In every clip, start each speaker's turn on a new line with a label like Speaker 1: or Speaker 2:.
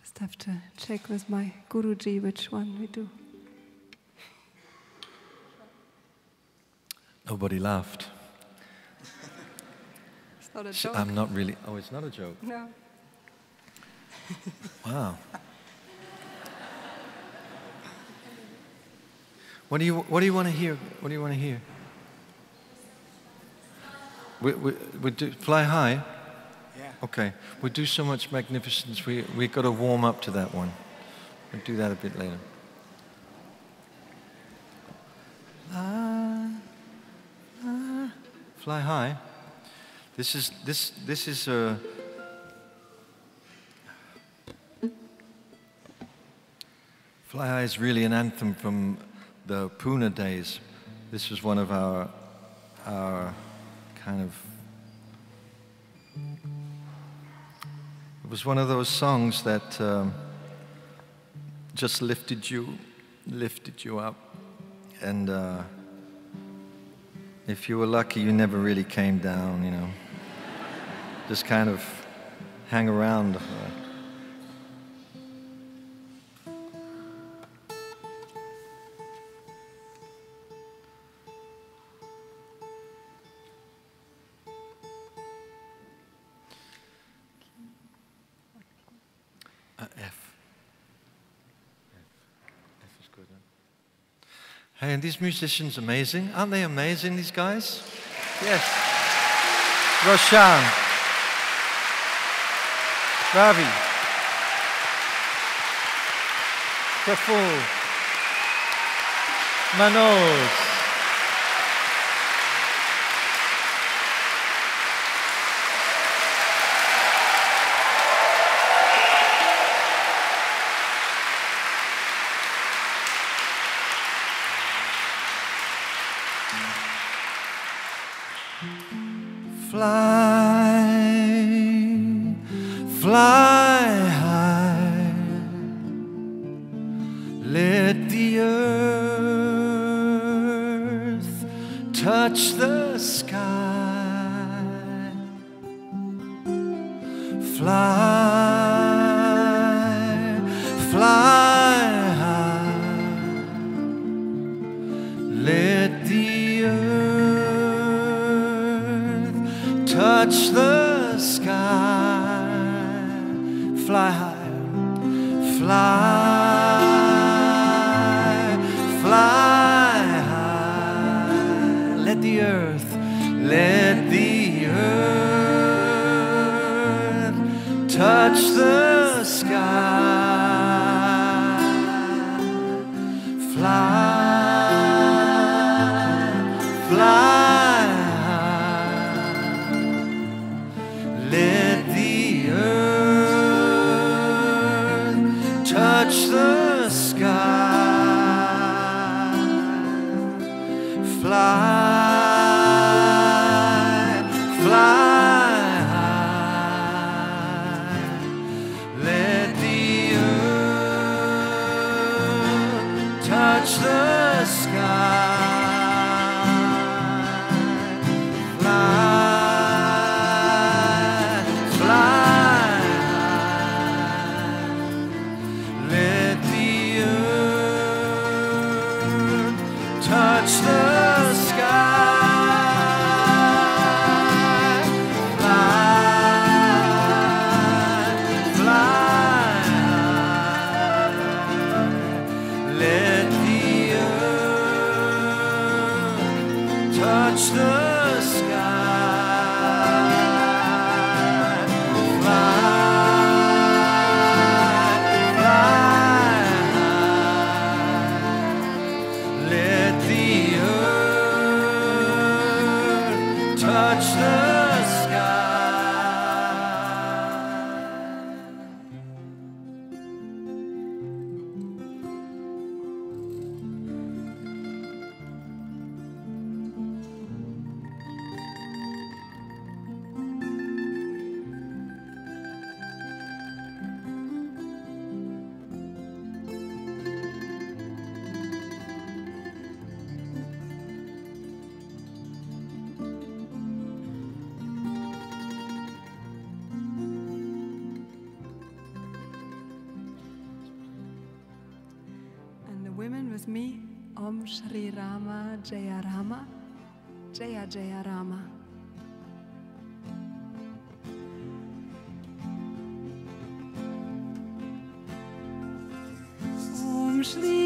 Speaker 1: Just have to check with my Guruji which one we do.
Speaker 2: Nobody laughed.
Speaker 1: It's not a joke.
Speaker 2: I'm not really. Oh, it's not a joke.
Speaker 1: no.
Speaker 2: Wow. What do you What do you want to hear? What do you want to hear? We we, we do fly high. Okay. We do so much magnificence. We we got to warm up to that one. We'll do that a bit later. La, la, fly high. This is this this is a. Fly High is really an anthem from the Pune days. This was one of our, our kind of. It was one of those songs that um, just lifted you, lifted you up, and uh, if you were lucky, you never really came down. You know, just kind of hang around. Uh, Hey, and these musicians amazing? Aren't they amazing, these guys? Yes. Roshan. Ravi. Praful. Manoj. Fly, fly touch the the with me? Om Shri Rama Jaya Rama Jaya Jaya Rama. Om Shri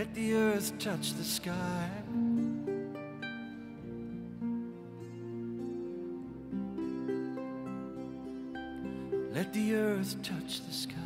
Speaker 3: Let the earth touch the sky. Let the earth touch the sky.